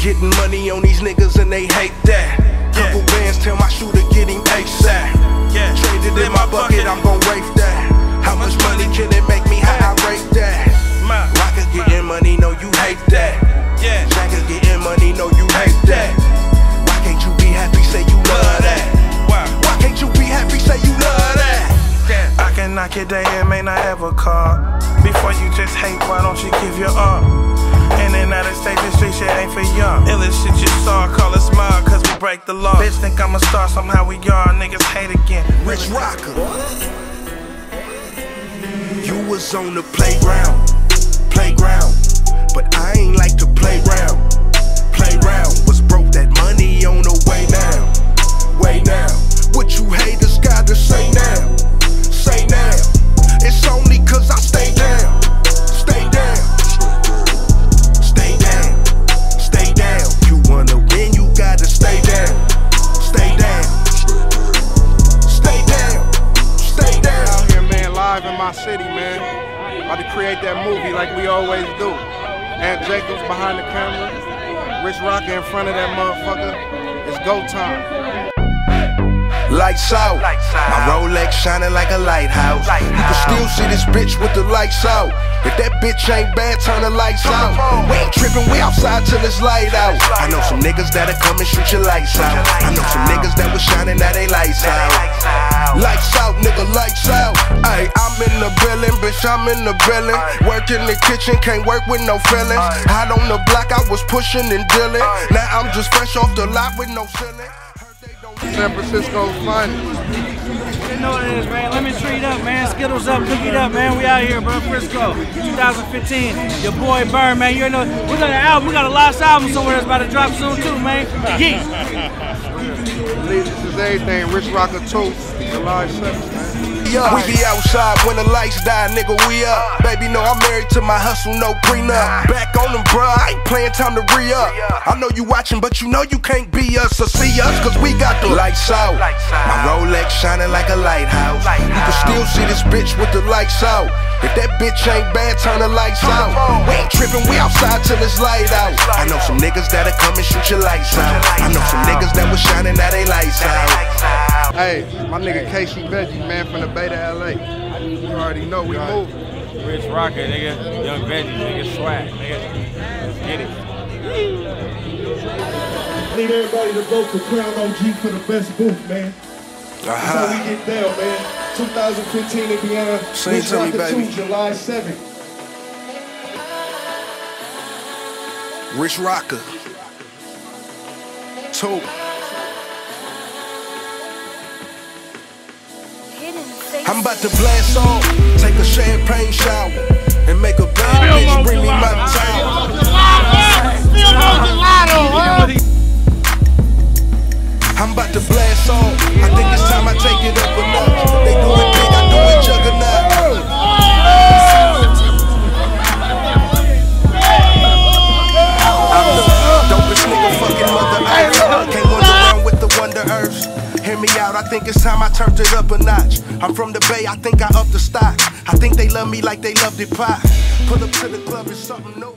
Getting money on these niggas and they hate that. Couple bands tell my shooter get him ASAP. Yeah. Traded in my bucket, I'm gon' rafe that. How much money can it make me? How I rate that? Ma. Rockers getting money, know you hate that. Yeah. Jackers getting money, know you hate that. Why can't you be happy? Say you love that. Why can't you be happy? Say you love that. Yeah. I can knock your day and may not ever call. Before you just hate, why don't you give your all? Shit ain't for y'all. Illest shit you saw, call us smart, cause we break the law. Bitch think I'm a star, somehow we are, niggas hate again. Rich Rocka. You was on the playground, playground, my city, man. About to create that movie like we always do. Ant Jacobs behind the camera. Rich Rocka in front of that motherfucker. It's go time. Lights out. My. Rolex shining like a lighthouse. You can still see this bitch with the lights out. If that bitch ain't bad, turn the lights out. We ain't tripping, we outside till it's light out. I know some niggas that'll come and shoot your lights out. I know some niggas that was shining, now they lights out. Lights out, nigga, lights out. Ayy, I'm in the building, bitch, I'm in the building. Work in the kitchen, can't work with no feelings. Hot on the block, I was pushing and dealing. Now I'm just fresh off the lot with no ceiling. Heard they don't San Francisco's finest. You know what it is, man. Lemon treat up, man. Skittles up, cookie up, man. We out here, bro. Frisco, 2015. Your boy Berner, man. You know we got an album. We got a last album somewhere that's about to drop soon too, man. Yeet. This is everything. Rich Rocka 2, July 7th, man. We be outside when the lights die, nigga, we up. Baby, no, I'm married to my hustle, no prenup. Back on them, bruh, I ain't playing time to re up. I know you watching, but you know you can't be us or see us, cause we got the lights out. My Rolex shining like a lighthouse. You can still see this bitch with the lights out. If that bitch ain't bad, turn the lights out. We ain't tripping, we outside till it's light out. I know some niggas that'll come and shoot your lights out. I know some niggas that was shining, now they lights out. Hey, my nigga Casey Veggie, man, from the Bay to LA. You already know we moving. Rich Rocka, nigga. Young Veggie, nigga. Swag, nigga. Let's get it. Need everybody to vote for Crown OG for the best booth, man. That's how we get down, man. 2015 and beyond. Sing Rich to me, baby. 2, July 7th. Rich Rocka. Two. I'm about to blast off, take a champagne shower, and make a bad bitch bring me my towel. I'm about to blast off. I think it's time I take it up a notch. They do it big, I do it juggernaut. I'm the dopest nigga fucking mother earth. Can't wander around with the wonder earths. Out, I think it's time I turned it up a notch. I'm from the bay, I think I upped the stock. I think they love me like they loved the pie. Pull up to the club, it's something new.